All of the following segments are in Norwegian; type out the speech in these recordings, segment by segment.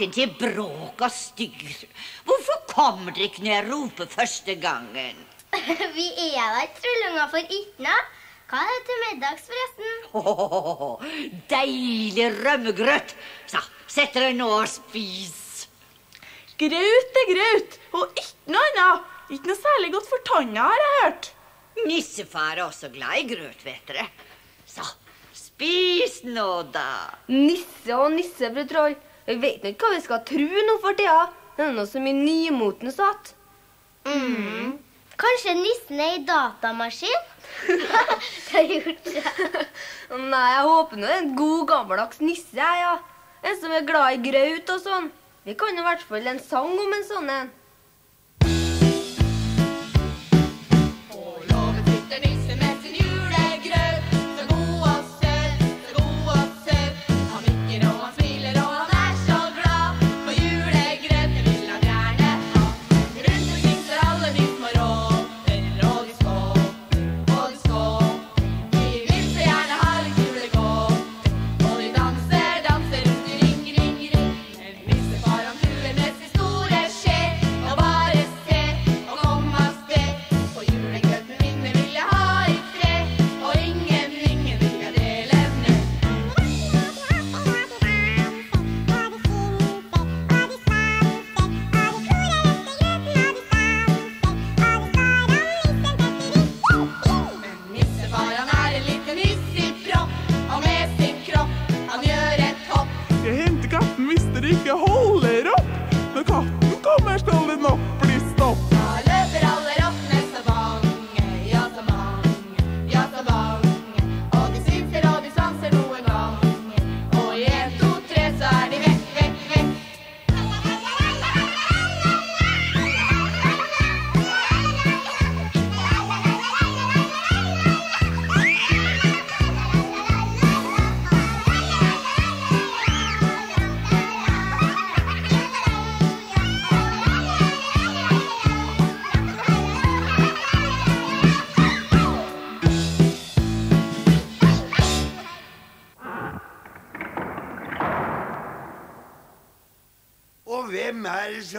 maken til bråk og styr. Hvorfor kommer dere ikke når jeg roper første gangen? Vi er da ikke for itna. Hva er det til middags, forresten? Oh, deilig rømmegrøt. Så, sett dere nå og spis. Grøt er grøt. og ikke noe annet. Ikke noe særlig godt for tanna, har jeg hørt. Nissefar er også glad i grøt, vet dere. Så, spis nå, da. Nisse og nisse, fru Troll. Jeg vet ikke hva vi skal tru nå for tida. Det er nå så mye nymotens att. Mm. Kanskje nissen er i datamaskin? det har gjort det. Nei, jeg håper nå en god, gammeldags nisse, ja. En som er glad i graut og sånn. Vi kan i hvert fall en sang om en sånn en.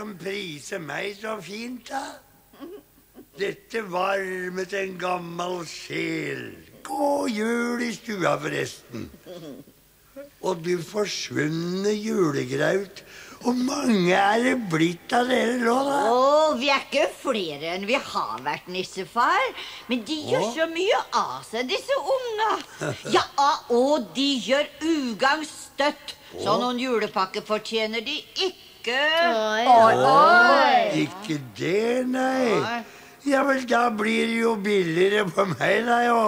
Som priser meg så fint, da? Dette varmet en gammel sjel. God jul i stua, forresten. Og du forsvunne julegraut. Hvor mange er det blitt av dere nå, da? Oh, vi er ikke flere enn vi har vært, nissefar. Men de gjør Å? så mye av seg, disse unga. Ja, og de gjør ugagn støtt. Så noen julepakke fortjener de ikke. Ikke det, nei. Ja vel, da blir det jo billigere på meg, da, jo.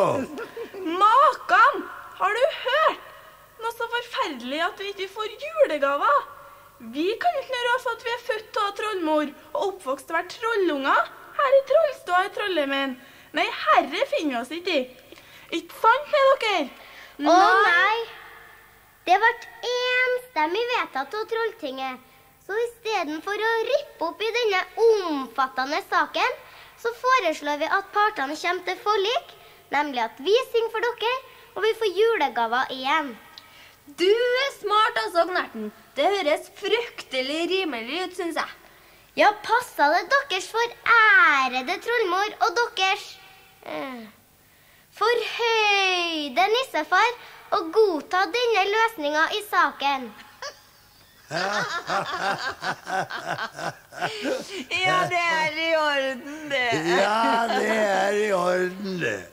Makan! Har du hørt? Noe så forferdelig at vi ikke får julegaver. Vi kan ikke gjøre oss at vi er født av trollmor og oppvokst til å være trollunger her i Trollstua i trollemenn. Nei, herre finner vi oss ikke i. Ikke sant med dere? Å nei! Det ble enstemmig vedtatt av Trolltinget. Så istedenfor å rippe opp i denne omfattende saken, så foreslår vi at partene kommer til forlik, nemlig at vi synger for dere, og vi får julegaver igjen. Du er smart altså, Gnerten. Det høres fryktelig rimelig ut, syns jeg. Ja, passa det deres forærede trollmor og deres eh, forhøyde nissefar å godta denne løsninga i saken? Ja, det er i orden, det. Ja, det er i orden, det.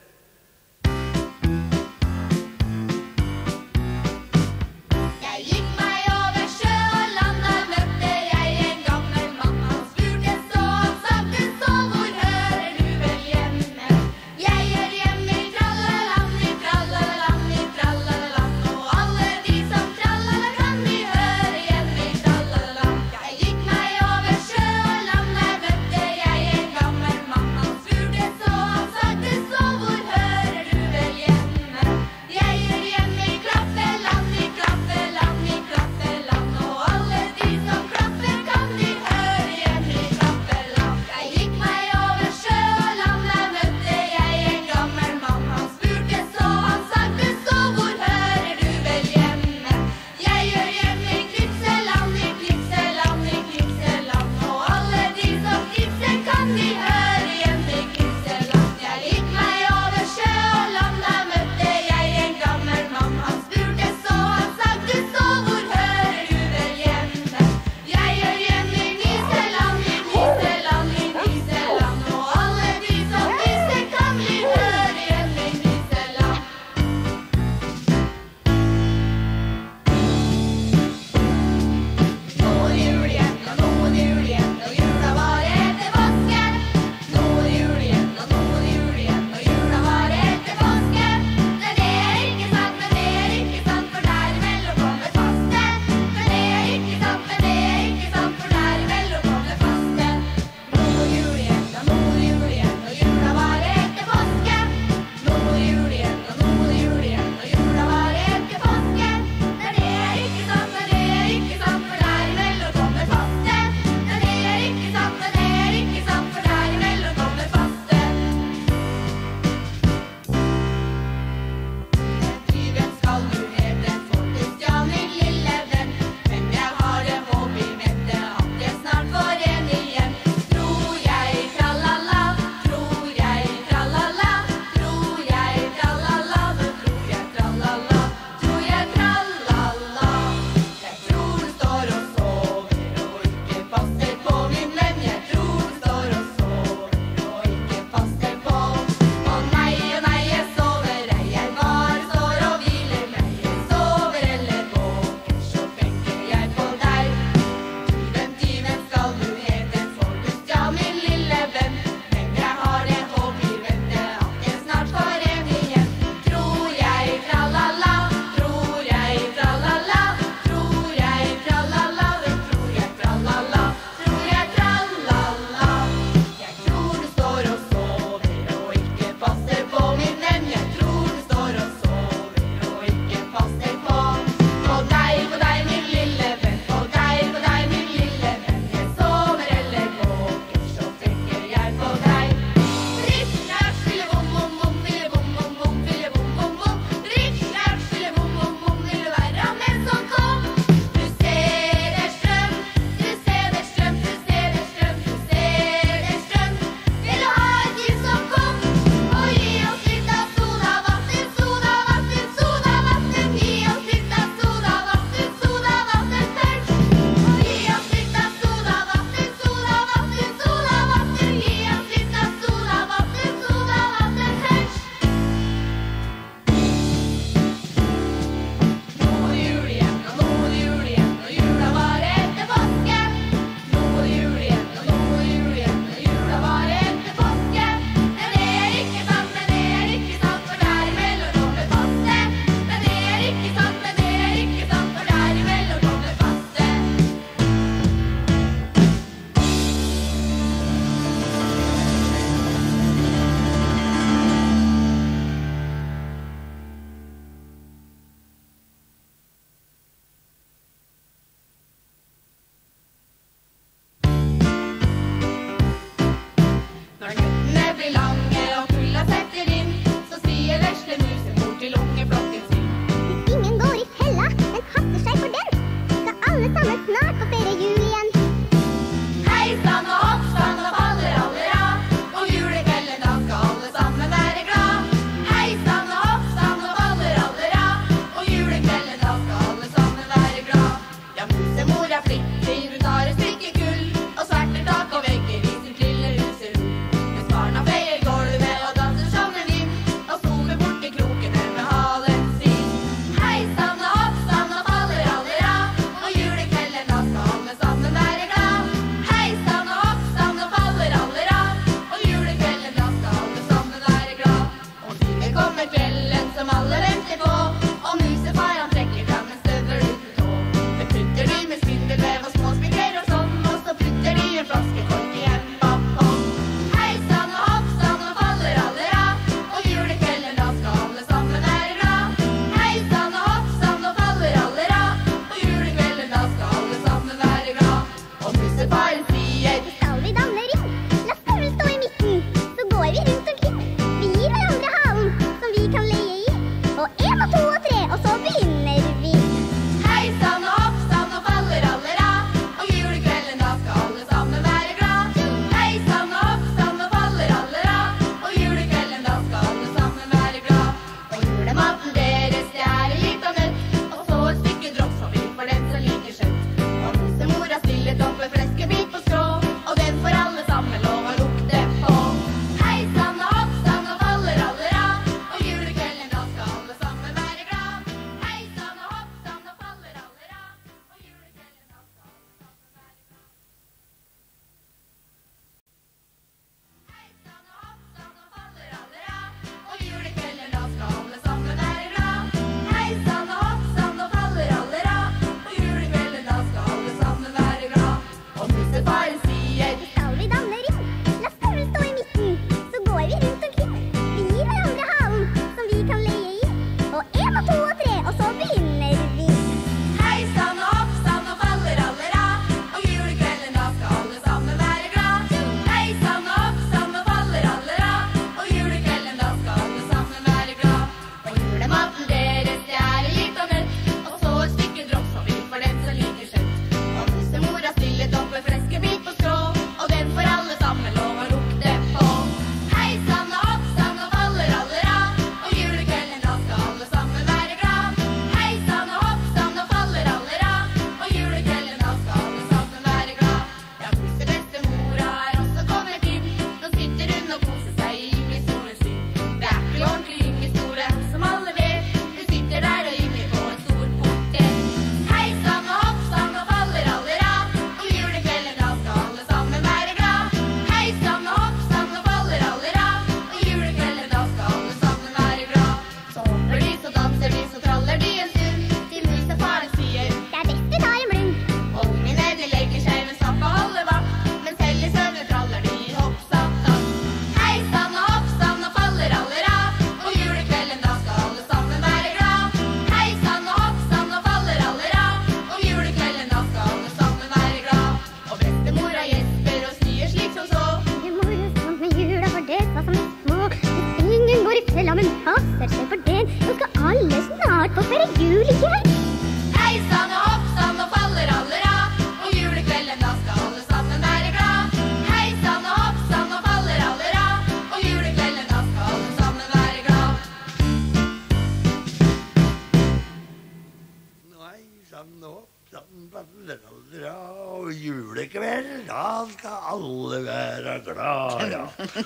Julekveld, da skal alle være glad, ja.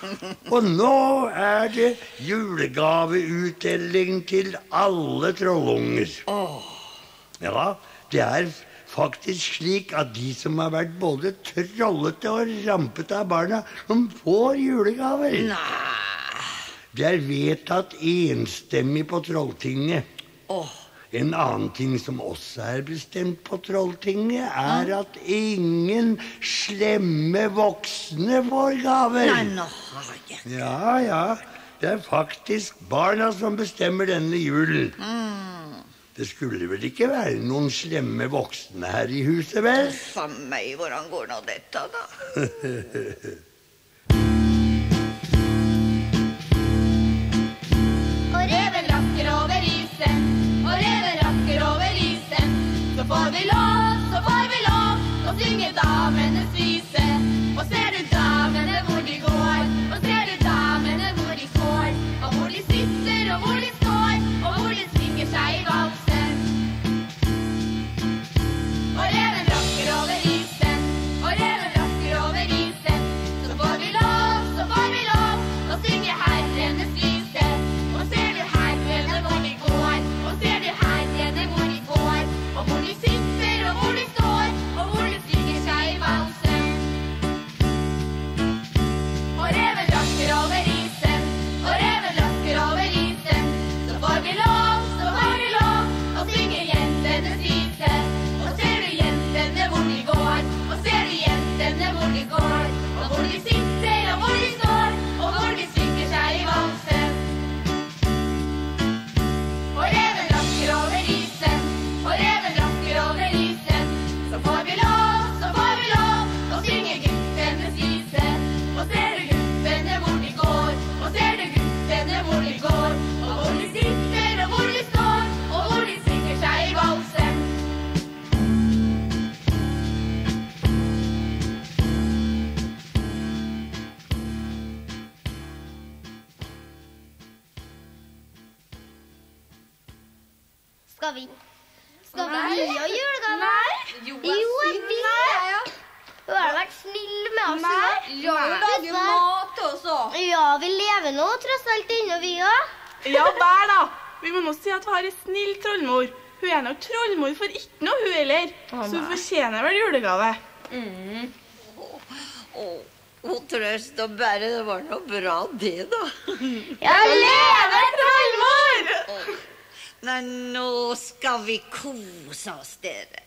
Og nå er det julegaveutdeling til alle trollunger. Ja, det er faktisk slik at de som har vært både trollete og rampete av barna, de får julegaver. Det er vedtatt enstemmig på Trolltinget. En annen ting som også er bestemt på Trolltinget, er at ingen slemme voksne får gaver. Nei, nå har jeg ikke Ja, ja. Det er faktisk barna som bestemmer denne julen. Det skulle vel ikke være noen slemme voksne her i huset, vel? For meg, hvordan går nå dette, da? Så får vi lov, så får vi lov å synge damenes vise. Skal vi Skal vi gi henne julegave? Nei. Jo, jeg vil det. Hun har vært snill med oss. Nei, ja, hun lager jo mat også. Ja, vi lever nå tross alt ennå, vi òg. Ja vel, da. Vi må nå si at vi har ei snill trollmor. Hun er nok trollmor for ikke noe, hun heller. Så hun fortjener vel julegave. Å, å, trøst og bære, det var nå bra, det, da. Ja, leve Trollmor! Nei, nå skal vi kose oss, dere.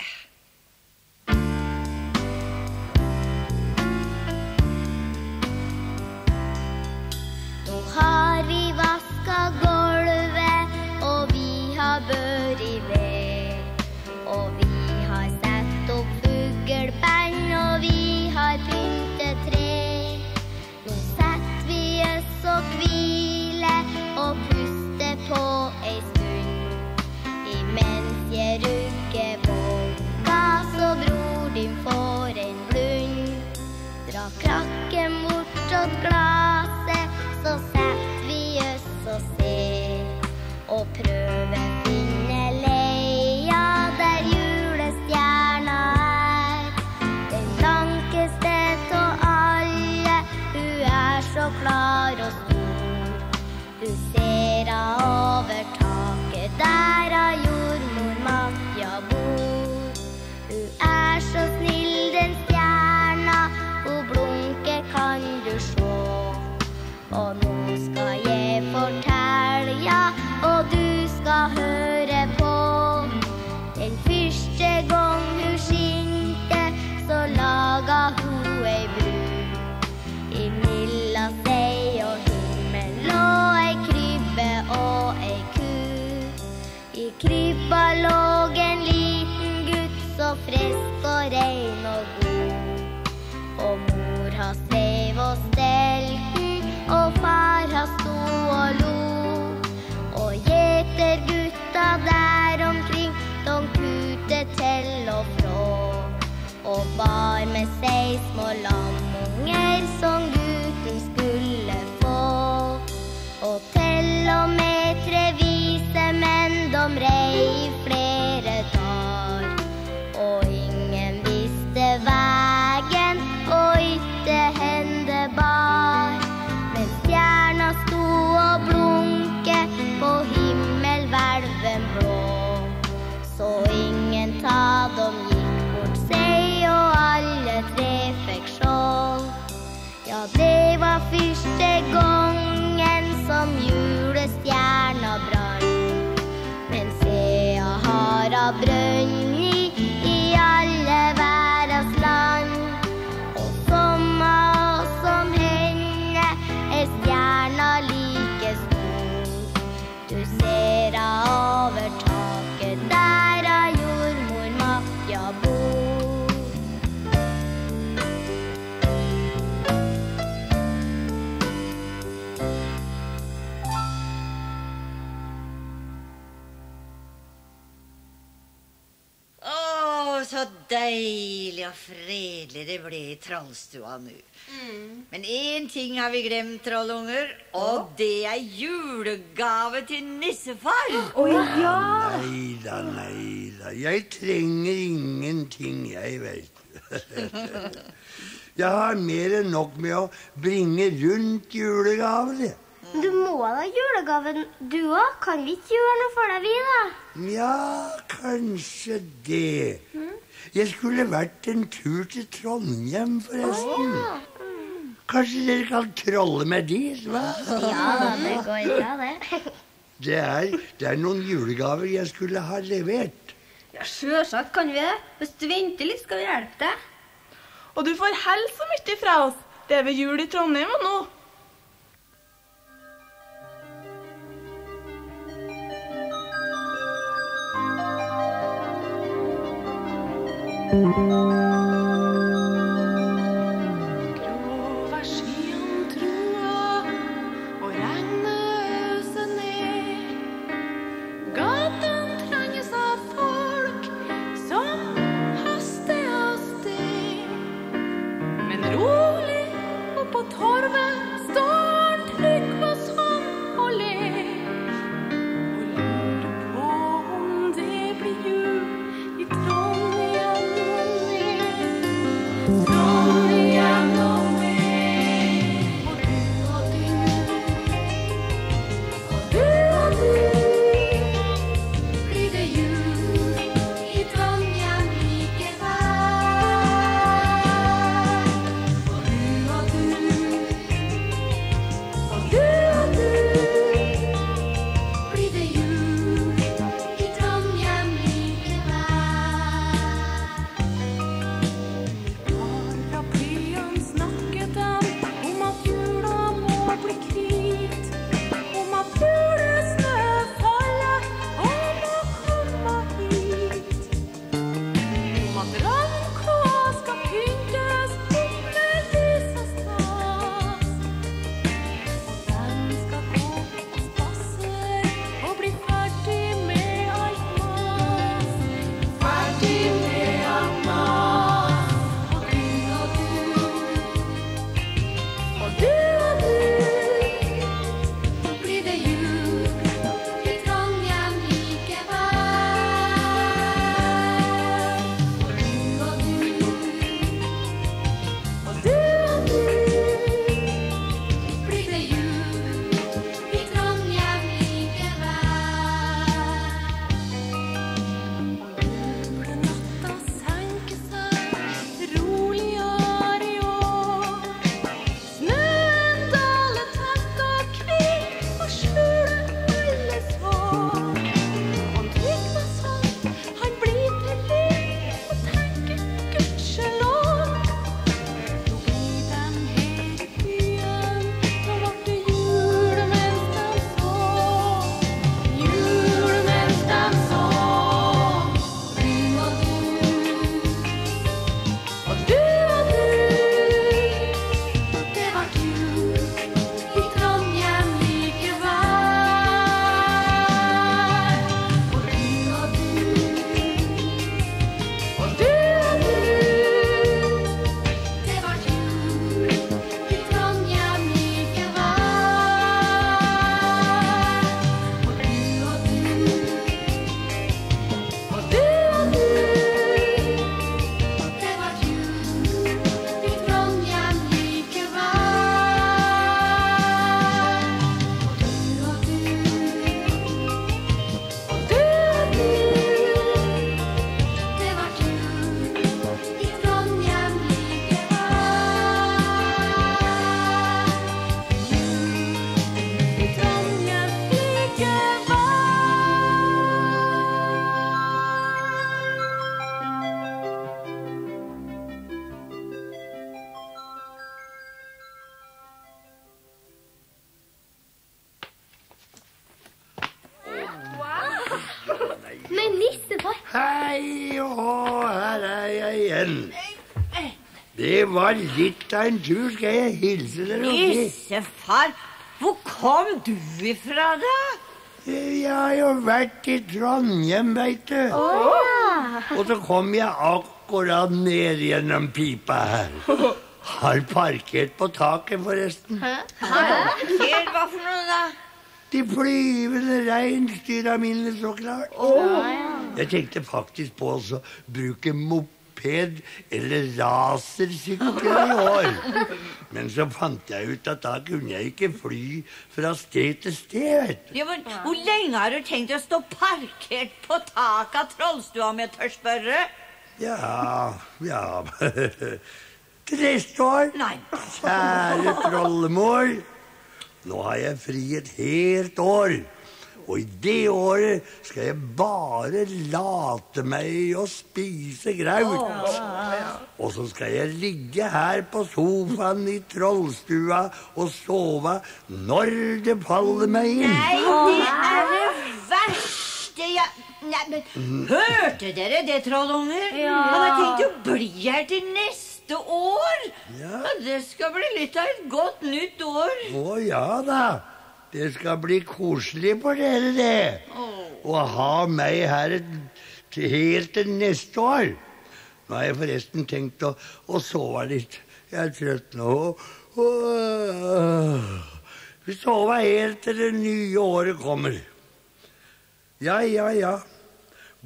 Frisk og rein og god. Og mor har sveiv og stelten, og far har sto og lo. Og gjetergutta der omkring, de kute til og frå. Og bar med seg små lamunger say trallstua nå. Mm. Men én ting har vi glemt, trollunger, og det er julegave til nissefar. Å oh, ja! Ah, nei da, nei da. Jeg trenger ingenting, jeg, veit Jeg har mer enn nok med å bringe rundt julegaver. Mm. Du må da julegaven, du òg. Kan vi ikke gjøre noe for deg, vi, da? Ja, kanskje det. Mm. Jeg skulle vært en tur til Trondheim, forresten. Kanskje dere kan trolle meg dit? hva? Ja, det går bra, det. Det er, det er noen julegaver jeg skulle ha levert. Ja, Sjølsagt kan vi det. Hvis du venter litt, skal vi hjelpe deg. Og du får hell så mye fra oss. Det er ved jul i Trondheim og nå. var litt av en tur, skal jeg hilse dere oppi. Nissefar, hvor kom du ifra, da? Jeg har jo vært i Trondheim, veit du. Oh, ja. Og så kom jeg akkurat ned gjennom pipa her. Har parkert på taket, forresten. Hæ? Parkert? Hva for noe, da? De flyvende reinsdyra mine, så klart. Oh. Jeg tenkte faktisk på å bruke mopp moped eller rasersykkel i år. Men så fant jeg ut at da kunne jeg ikke fly fra sted til sted. Ja, men Hvor lenge har du tenkt å stå parkert på taket av Trollstua, om jeg tør spørre? Ja, ja Trist år. Nei. Kjære trollemor. Nå har jeg fri et helt år. Og i det året skal jeg bare late meg å spise graut. Og så skal jeg ligge her på sofaen i trollstua og sove når det faller meg inn. Nei, det er det verste jeg Nei, men Hørte dere det, trollunger? Ja. Han har tenkt å bli her til neste år. Ja. Og det skal bli litt av et godt nytt år. Å ja da. Det skal bli koselig for dere, det. Å ha meg her et, til, helt til neste år. Nå har jeg forresten tenkt å, å sove litt. Jeg er trøtt nå. Vi sover helt til det nye året kommer. Ja, ja, ja.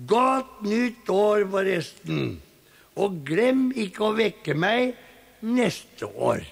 Godt nytt år, forresten. Og glem ikke å vekke meg neste år.